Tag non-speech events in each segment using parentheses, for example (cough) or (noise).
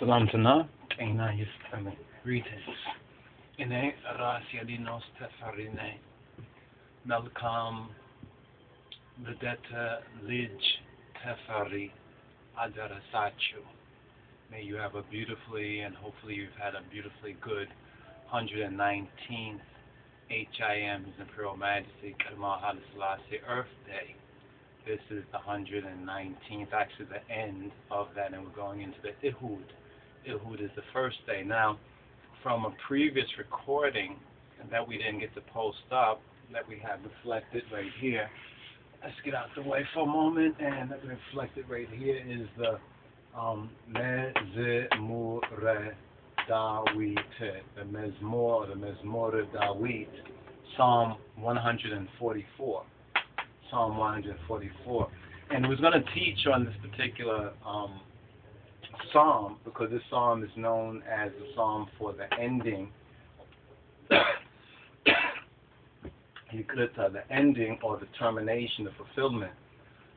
Salantana, Kena Yistame. Greetings. Ine Ras Iadonis Tefarine. Melkam Vedeta Lij Tefari Adarasachu. May you have a beautifully and hopefully you've had a beautifully good 119th HIM His Imperial Majesty Kamal Haile Selassie Earth Day. This is the 119th, actually the end of that, and we're going into the Ihud. Ihud is the first day. Now, from a previous recording that we didn't get to post up, that we have reflected right here. Let's get out the way for a moment, and reflected right here is the um, Mezmure Dawit, the Mezmur, the Mezmur Dawit, Psalm 144. Psalm 144. And we're going to teach on this particular um, psalm because this psalm is known as the psalm for the ending. (coughs) the ending or the termination, the fulfillment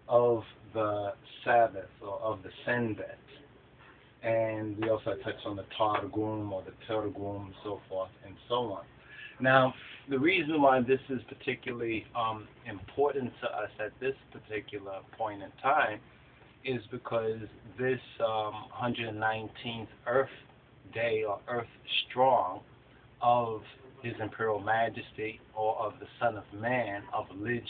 of the Sabbath or of the Senbet. And we also touched on the Targum or the Targum, so forth and so on. Now, the reason why this is particularly um, important to us at this particular point in time is because this um, 119th Earth Day or Earth Strong of His Imperial Majesty or of the Son of Man of Lij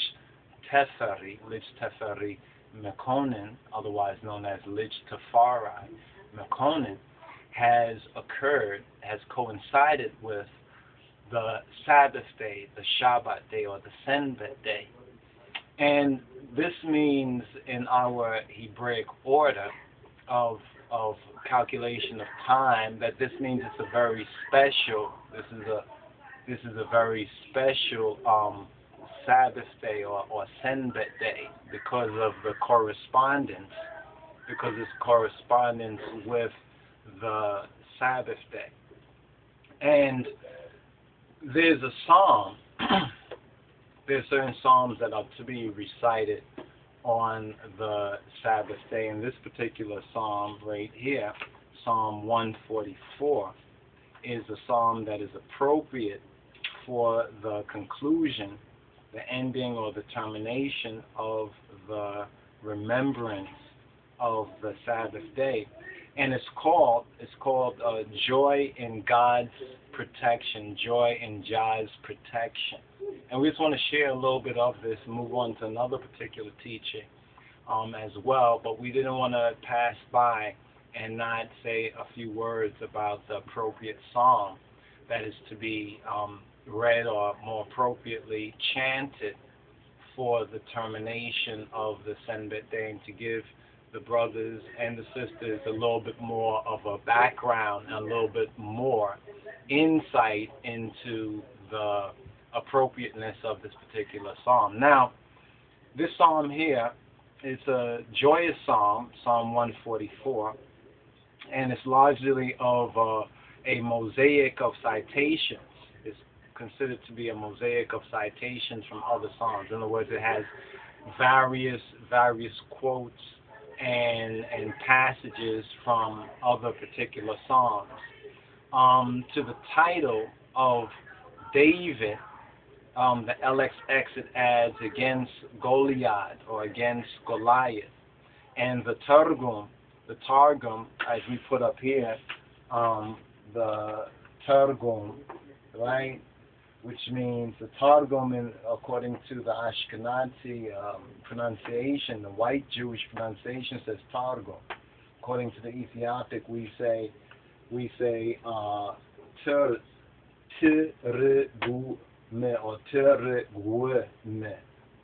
Teferi, Lij Teferi Mekonnen, otherwise known as Lij Tefari Mekonnen, has occurred, has coincided with the Sabbath day, the Shabbat day, or the Senbet day. And this means in our Hebraic order of of calculation of time that this means it's a very special this is a this is a very special um, Sabbath day or, or Senbet day because of the correspondence because it's correspondence with the Sabbath day. And there's a psalm, (clears throat) there's certain psalms that are to be recited on the Sabbath day. And this particular psalm right here, Psalm 144, is a psalm that is appropriate for the conclusion, the ending or the termination of the remembrance of the Sabbath day and it's called it's called uh, joy in God's protection, joy in God's protection. And we just want to share a little bit of this and move on to another particular teaching um, as well. But we didn't want to pass by and not say a few words about the appropriate psalm that is to be um, read or more appropriately chanted for the termination of the Senbet Day to give the brothers and the sisters a little bit more of a background and a little bit more insight into the appropriateness of this particular psalm. Now, this psalm here is a joyous psalm, Psalm 144, and it's largely of uh, a mosaic of citations. It's considered to be a mosaic of citations from other psalms. In other words, it has various various quotes and and passages from other particular psalms. Um, to the title of David, um, the LXX it adds against Goliath or against Goliath, and the Targum, the Targum as we put up here, um, the Targum, right? which means the Targum, in, according to the Ashkenazi um, pronunciation, the white Jewish pronunciation says Targum. According to the Ethiopic, we say we say uh, ter me or me.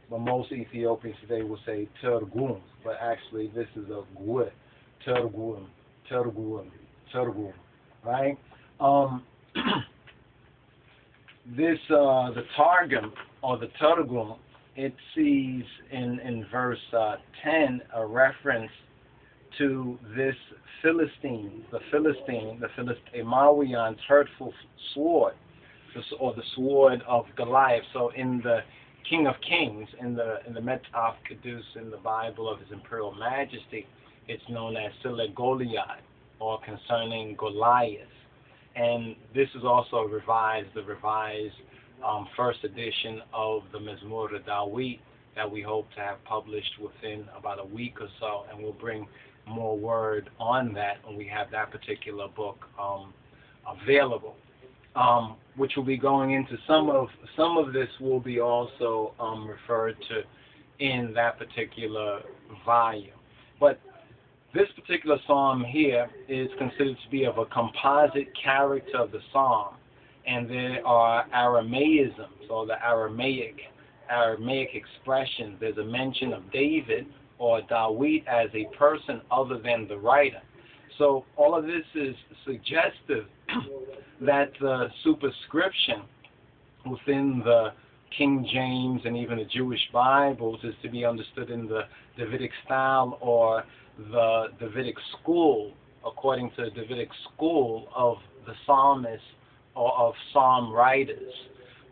But most Ethiopians today will say tergum, but actually this is a gue, tergum, tergum, tergum, right? Um, (clears throat) this uh, the Targum or the Targum, it sees in in verse uh, 10 a reference to this Philistine, the Philistine, the Philistine, Mawion's hurtful sword, or the sword of Goliath. So in the King of Kings, in the in the Metaf Kedus in the Bible of His Imperial Majesty, it's known as Sile Goliath. or concerning Goliath. And this is also revised, the revised um, first edition of the Mizmor Dawit that we hope to have published within about a week or so, and we'll bring more word on that when we have that particular book um, available. Um, which will be going into some of some of this will be also um, referred to in that particular volume. But this particular psalm here is considered to be of a composite character of the psalm, and there are Aramaisms or the Aramaic Aramaic expressions. There's a mention of David or Dawit as a person other than the writer. So all of this is suggestive (clears throat) that the superscription within the King James and even the Jewish Bibles is to be understood in the Davidic style or the Davidic school, according to the Davidic school of the psalmists or of psalm writers.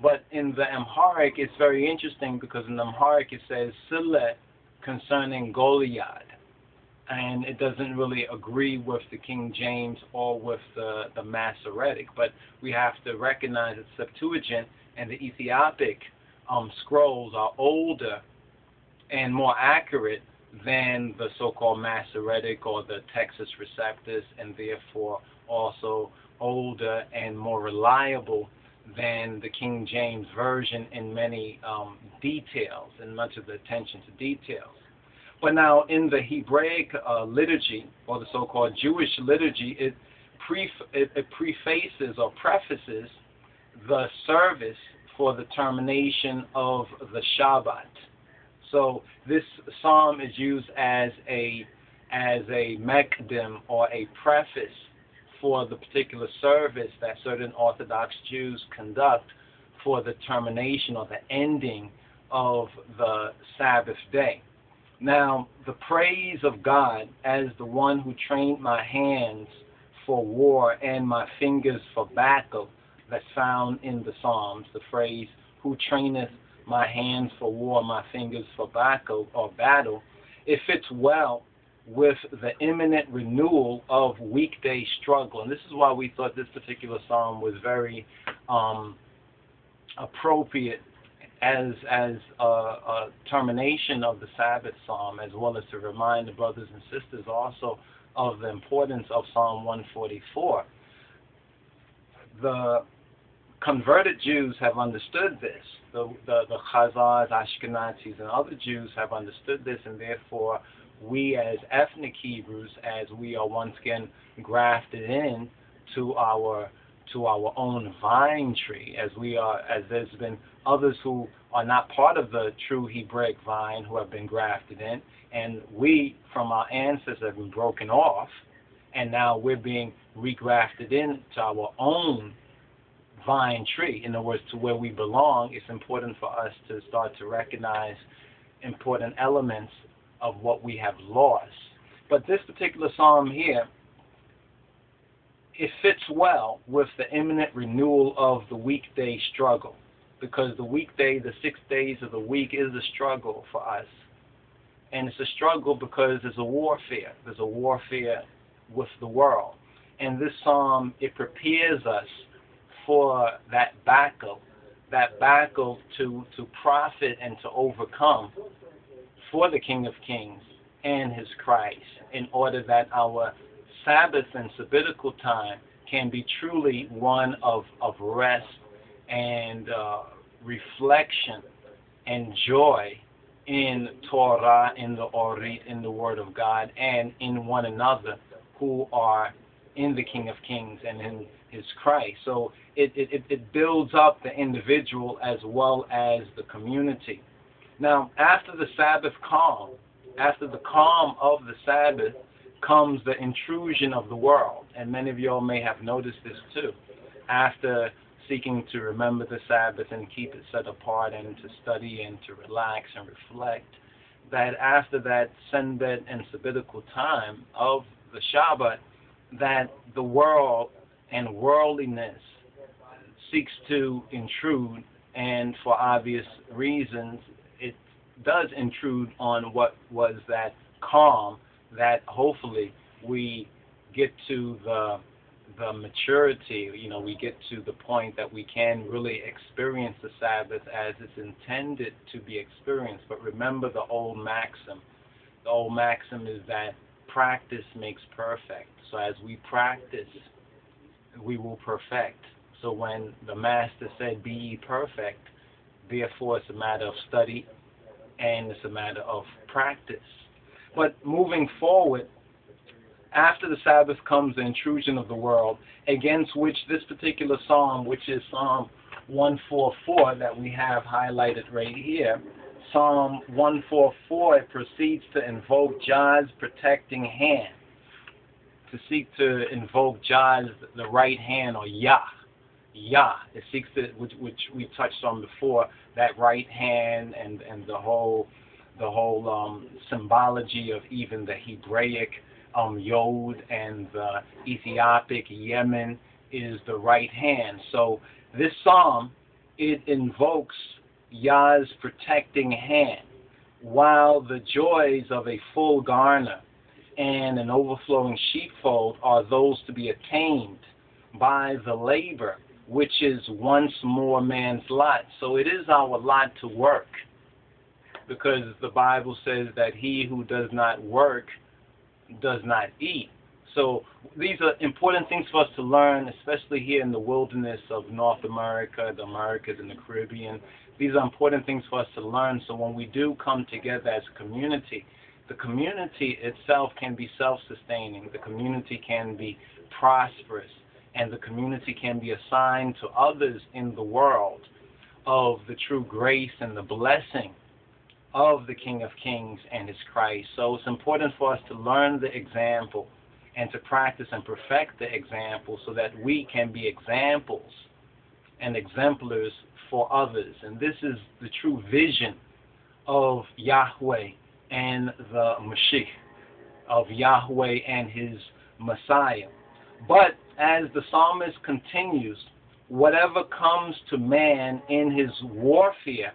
But in the Amharic, it's very interesting because in the Amharic it says Sile concerning Goliath. And it doesn't really agree with the King James or with the, the Masoretic. But we have to recognize that Septuagint and the Ethiopic um, scrolls are older and more accurate than the so-called Masoretic or the Textus Receptus, and therefore also older and more reliable than the King James Version in many um, details and much of the attention to details. But now in the Hebraic uh, liturgy, or the so-called Jewish liturgy, it, pref- it, it prefaces or prefaces the service for the termination of the Shabbat. So this psalm is used as a as a mekdim or a preface for the particular service that certain Orthodox Jews conduct for the termination or the ending of the Sabbath day. Now, the praise of God as the one who trained my hands for war and my fingers for battle that's found in the Psalms, the phrase, who traineth my hands for war, my fingers for battle or battle, it fits well with the imminent renewal of weekday struggle. And this is why we thought this particular psalm was very um, appropriate as as a, a, termination of the Sabbath psalm, as well as to remind the brothers and sisters also of the importance of Psalm 144. The converted Jews have understood this. The, the, the Chazars, Ashkenazis, and other Jews have understood this, and therefore we as ethnic Hebrews, as we are once again grafted in to our to our own vine tree, as we are, as there's been others who are not part of the true Hebraic vine who have been grafted in, and we from our ancestors have been broken off, and now we're being regrafted into our own vine tree. In other words, to where we belong, it's important for us to start to recognize important elements of what we have lost. But this particular psalm here, it fits well with the imminent renewal of the weekday struggle. Because the weekday, the six days of the week, is a struggle for us. And it's a struggle because there's a warfare. There's a warfare with the world. And this psalm, it prepares us for that battle, that battle to, to profit and to overcome for the King of Kings and his Christ in order that our Sabbath and sabbatical time can be truly one of, of rest and uh, reflection and joy in Torah, in the Orit, in the Word of God, and in one another who are in the King of Kings and in his Christ. So it, it, it builds up the individual as well as the community. Now, after the Sabbath calm, after the calm of the Sabbath, comes the intrusion of the world. And many of y'all may have noticed this too. After seeking to remember the Sabbath and keep it set apart and to study and to relax and reflect, that after that Senbet and sabbatical time of the Shabbat, that the world and worldliness seeks to intrude, and for obvious reasons, it does intrude on what was that calm that hopefully we get to the the maturity, you know, we get to the point that we can really experience the Sabbath as it's intended to be experienced. But remember the old maxim. The old maxim is that practice makes perfect. So as we practice, we will perfect. So when the Master said, Be ye perfect, therefore it's a matter of study and it's a matter of practice. But moving forward, after the Sabbath comes the intrusion of the world, against which this particular psalm, which is Psalm 144 that we have highlighted right here, Psalm 144, it proceeds to invoke God's protecting hand, to seek to invoke God's the right hand or Yah. Yah. It seeks to, which, which we touched on before, that right hand and, and the whole the whole um, symbology of even the Hebraic um, Yod and the Ethiopic Yemen is the right hand. So this psalm it invokes Yah's protecting hand, while the joys of a full garner and an overflowing sheepfold are those to be attained by the labor which is once more man's lot. So it is our lot to work because the Bible says that he who does not work does not eat. So these are important things for us to learn, especially here in the wilderness of North America, the Americas, and the Caribbean. These are important things for us to learn. So when we do come together as a community, the community itself can be self-sustaining. The community can be prosperous, and the community can be assigned to others in the world of the true grace and the blessing of the King of Kings and his Christ. So it's important for us to learn the example and to practice and perfect the example so that we can be examples and exemplars for others. And this is the true vision of Yahweh and the Mashiach, of Yahweh and his Messiah. But as the psalmist continues, whatever comes to man in his warfare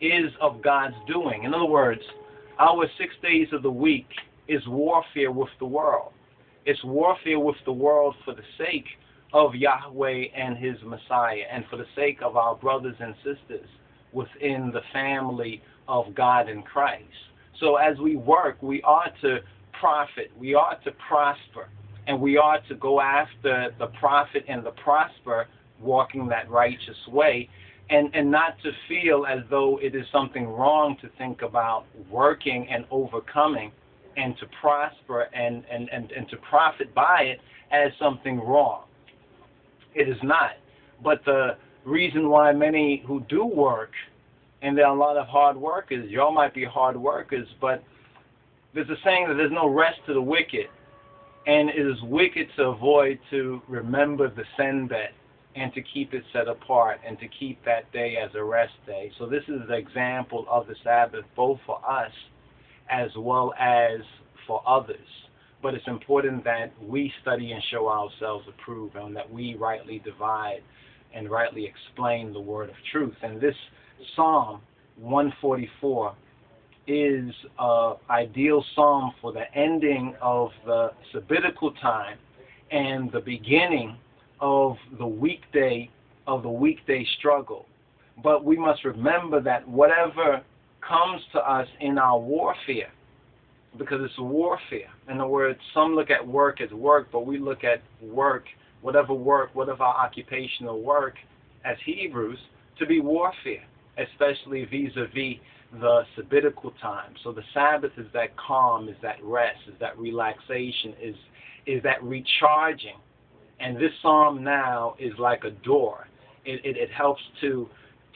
is of God's doing. In other words, our six days of the week is warfare with the world. It's warfare with the world for the sake of Yahweh and His Messiah, and for the sake of our brothers and sisters within the family of God in Christ. So as we work, we ought to profit, we ought to prosper, and we ought to go after the profit and the prosper, walking that righteous way, and, and not to feel as though it is something wrong to think about working and overcoming and to prosper and, and, and, and to profit by it as something wrong. It is not. But the reason why many who do work, and there are a lot of hard workers, y'all might be hard workers, but there's a saying that there's no rest to the wicked. And it is wicked to avoid to remember the senbet and to keep it set apart and to keep that day as a rest day. So this is the example of the Sabbath both for us as well as for others. But it's important that we study and show ourselves approved and that we rightly divide and rightly explain the word of truth. And this Psalm 144 is an ideal psalm for the ending of the sabbatical time and the beginning of the weekday of the weekday struggle. But we must remember that whatever comes to us in our warfare, because it's warfare. In other words, some look at work as work, but we look at work, whatever work, whatever our occupational work, as Hebrews, to be warfare, especially vis-a-vis the sabbatical time. So the Sabbath is that calm, is that rest, is that relaxation, is is that recharging and this psalm now is like a door. It, it, it helps to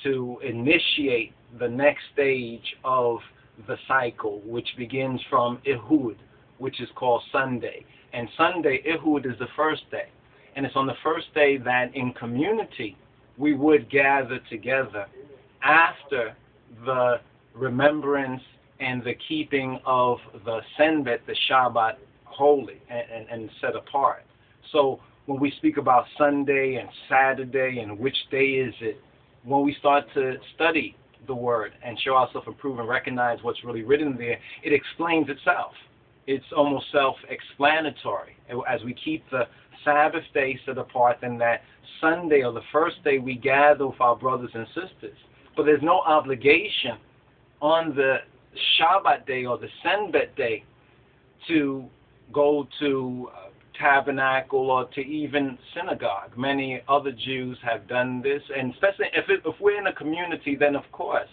to initiate the next stage of the cycle, which begins from Ehud, which is called Sunday. And Sunday, Ehud is the first day. And it's on the first day that in community we would gather together after the remembrance and the keeping of the Senbet, the Shabbat, holy and, and, and set apart. So when we speak about Sunday and Saturday and which day is it, when we start to study the Word and show ourselves approved and recognize what's really written there, it explains itself. it's almost self-explanatory. As we keep the Sabbath day set apart, and that Sunday or the first day we gather with our brothers and sisters. But there's no obligation on the Shabbat day or the Senbet day to go to uh, tabernacle or to even synagogue. Many other Jews have done this, and especially if, it, if we're in a community, then of course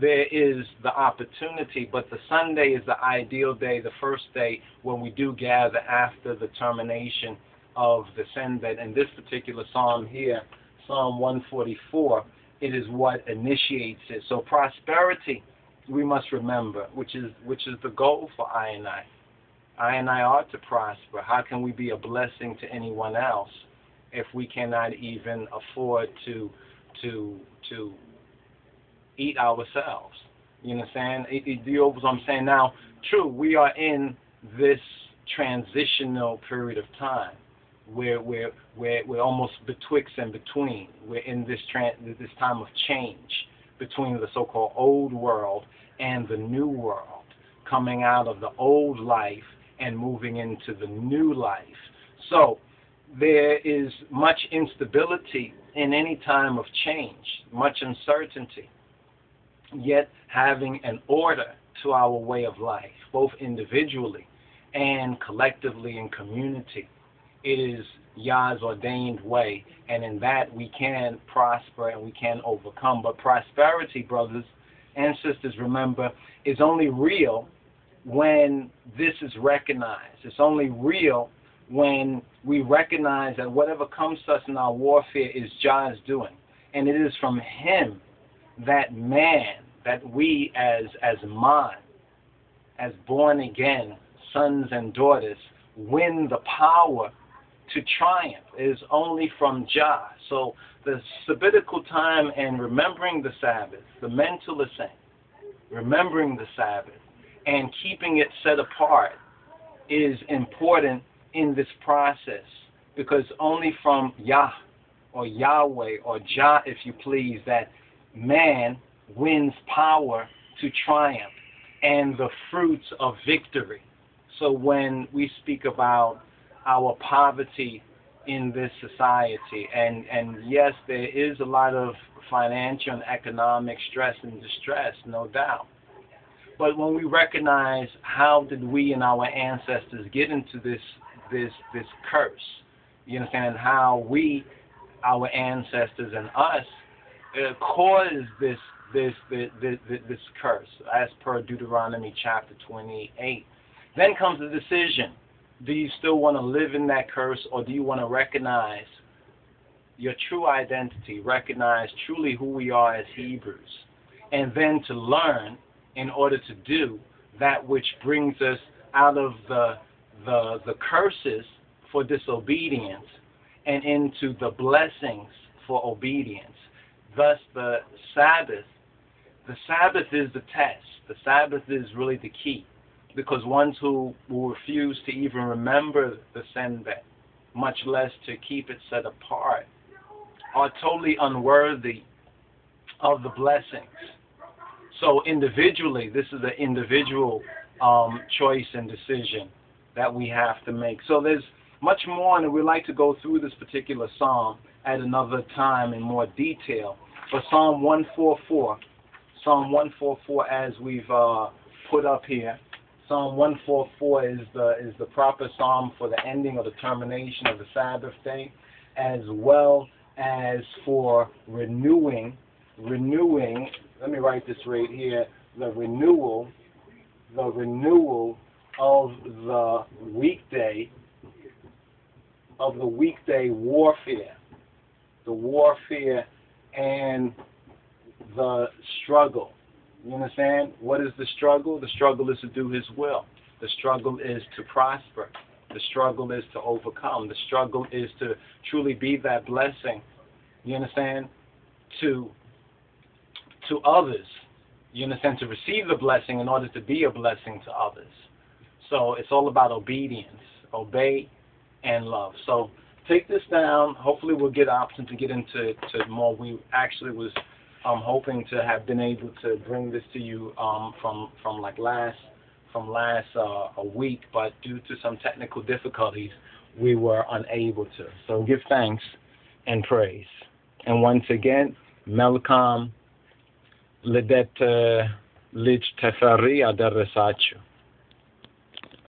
there is the opportunity, but the Sunday is the ideal day, the first day when we do gather after the termination of the Senbet. And this particular psalm here, Psalm 144, it is what initiates it. So prosperity, we must remember, which is which is the goal for I and I. I and I ought to prosper. How can we be a blessing to anyone else if we cannot even afford to to to eat ourselves? You understand? It, it, you know what I'm saying? Now, true, we are in this transitional period of time where we're, we're, we're almost betwixt and between. We're in this, tran- this time of change between the so-called old world and the new world, coming out of the old life and moving into the new life. So there is much instability in any time of change, much uncertainty, yet having an order to our way of life, both individually and collectively in community. It is Yah's ordained way, and in that we can prosper and we can overcome. But prosperity, brothers and sisters, remember, is only real when this is recognized. It's only real when we recognize that whatever comes to us in our warfare is Jah's doing. And it is from Him that man, that we as as man, as born again sons and daughters, win the power to triumph. It is only from Jah. So the sabbatical time and remembering the Sabbath, the mental ascent, remembering the Sabbath, and keeping it set apart is important in this process because only from Yah or Yahweh or Jah, if you please, that man wins power to triumph and the fruits of victory. So when we speak about our poverty in this society, and, and yes, there is a lot of financial and economic stress and distress, no doubt. But when we recognize how did we and our ancestors get into this this this curse, you understand and how we, our ancestors and us, uh, caused this this, this this this curse, as per Deuteronomy chapter 28. Then comes the decision: Do you still want to live in that curse, or do you want to recognize your true identity, recognize truly who we are as Hebrews, and then to learn in order to do that which brings us out of the, the, the curses for disobedience and into the blessings for obedience. Thus, the Sabbath, the Sabbath is the test. The Sabbath is really the key, because ones who will refuse to even remember the Senbet, much less to keep it set apart, are totally unworthy of the blessings so individually, this is an individual um, choice and decision that we have to make. So there's much more, and we'd like to go through this particular psalm at another time in more detail. But Psalm 144, Psalm 144, as we've uh, put up here, Psalm 144 is the is the proper psalm for the ending or the termination of the Sabbath day, as well as for renewing renewing let me write this right here, the renewal, the renewal of the weekday, of the weekday warfare, the warfare and the struggle. You understand? What is the struggle? The struggle is to do His will. The struggle is to prosper. The struggle is to overcome. The struggle is to truly be that blessing. You understand? To to others. You understand? To receive the blessing in order to be a blessing to others. So it's all about obedience. Obey and love. So take this down. Hopefully we'll get option to get into to more. We actually was um, hoping to have been able to bring this to you um, from from like last from last uh, a week, but due to some technical difficulties, we were unable to. So give thanks and praise. And once again, Melkam ልደት ልጅ ተፈሪ አደረሳችሁ።